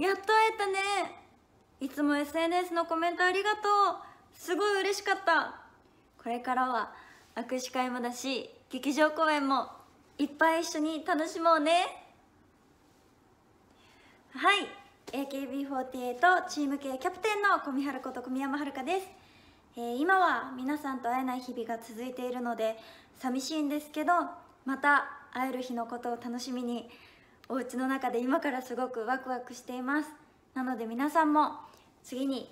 やっと会えたね。いつも SNS のコメントありがとう。すごい嬉しかった。これからは握手会もだし劇場公演もいっぱい一緒に楽しもうね。はい。AKB48 チーム系キャプテンの小見春こと小宮山遥です、えー今は皆さんと会えない日々が続いているので寂しいんですけどまた会える日のことを楽しみにお家の中で今からすごくワクワクしています。なので皆さんも次に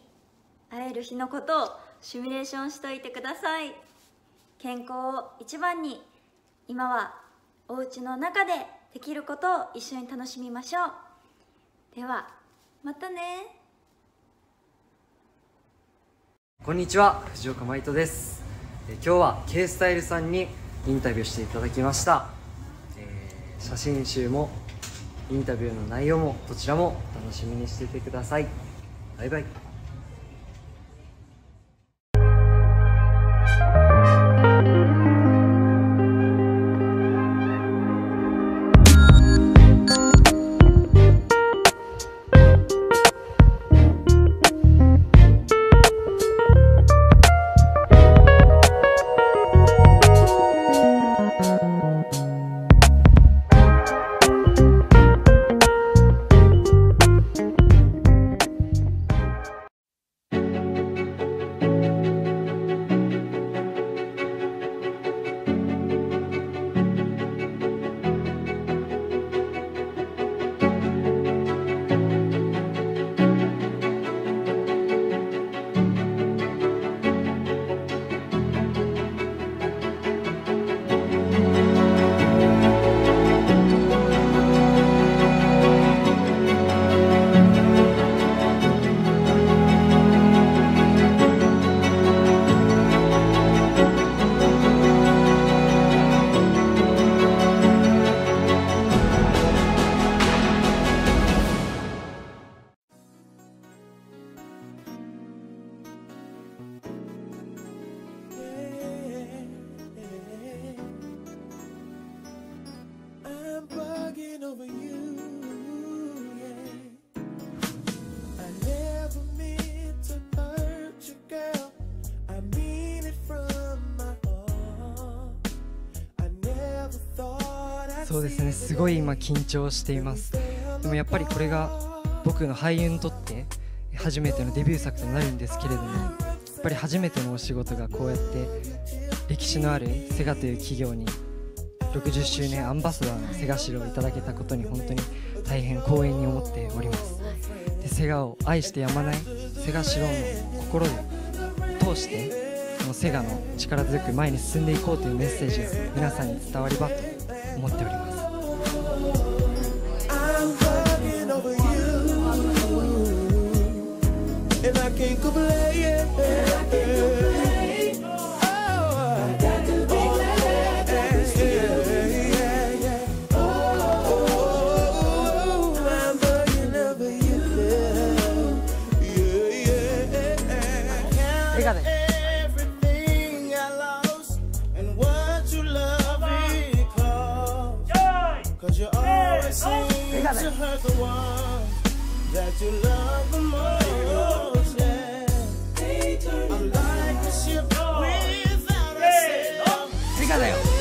会える日のことをシミュレーションしといてください。健康を一番に今はお家の中でできることを一緒に楽しみましょう。ではまたね。こんにちは藤岡舞人です。え今日は K スタイルさんにインタビューしていただきました、えー写真集もインタビューの内容もどちらも楽しみにしていてください。バイバイ「そうですね。すごい今緊張しています。でもやっぱりこれが僕の俳優にとって初めてのデビュー作となるんですけれどもやっぱり初めてのお仕事がこうやって歴史のあるセガという企業に60周年アンバサダーのセガシロをいただけたことに本当に大変光栄に思っております。でセガを愛してやまないセガシロの心で通してこのセガの力強く前に進んでいこうというメッセージが皆さんに伝わればと。思っております。I'm seem to hurt the one that you love the most yeah. I'm like a ship without a sail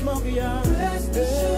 smoke your y'all.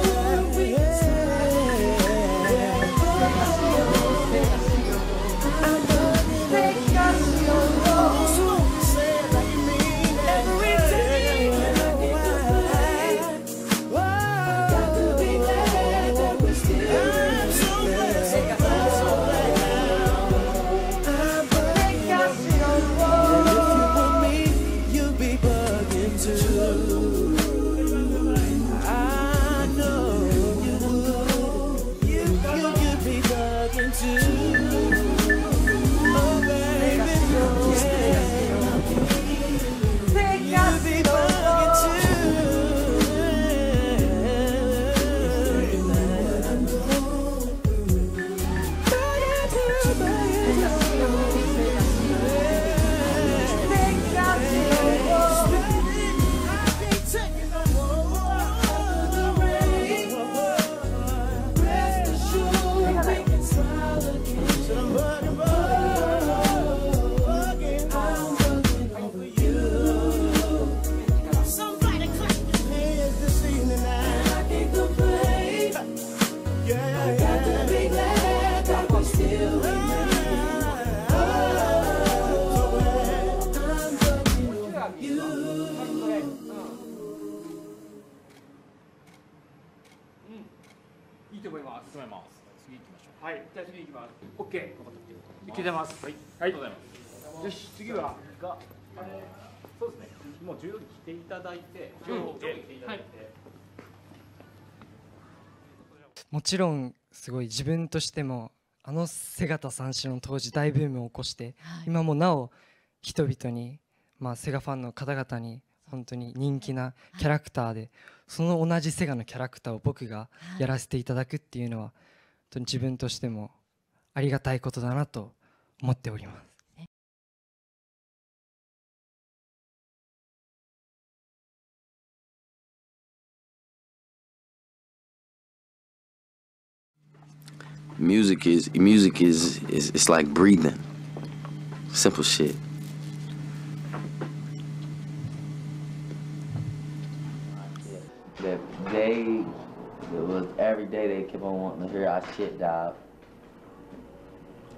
いいと思います。いいます。次行きましょう。はい、じゃあ次行きます。オッケー。いけてます。はい。ありがとうございます。よし、次はが、あのそうですね。もう重要に来ていただいて、上上下来ていただいて。もちろんすごい自分としてもあの瀬形三四郎の当時大ブームを起こして、今もなお人々に、まあ、セガファンの方々に本当に人気なキャラクターで、その同じセガのキャラクターを僕がやらせていただくっていうのは、本当に自分としてもありがたいことだなと思っております。music is music is, is it's like breathing simple shit that they it was every day they kept on wanting to hear our shit dive.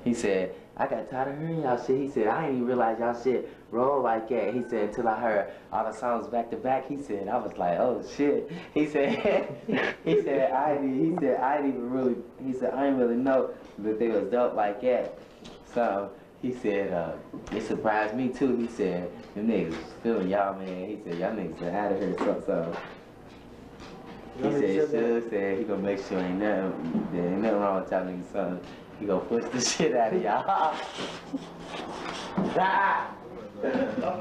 He said, I got tired of hearing y'all shit. He said, I didn't even realize y'all shit roll like that. He said, until I heard all the songs back to back, he said, I was like, oh shit. He said, he said, I didn't, he said, I didn't even really, he said, I didn't really know that they was dope like that. So he said, uh, it surprised me too. He said, them niggas feeling y'all, man. He said, y'all niggas are out of here, so, so. He said, Suge said he gonna make sure ain't nothing, there ain't nothing wrong with y'all niggas, son. He gonna push the shit out of y'all. ah! oh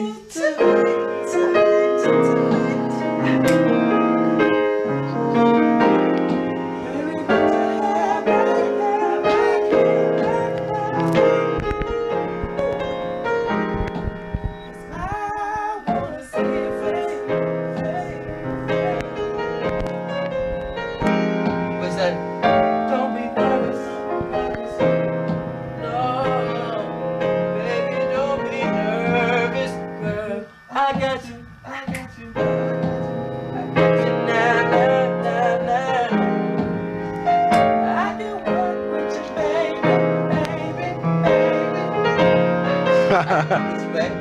to. Tudo bem?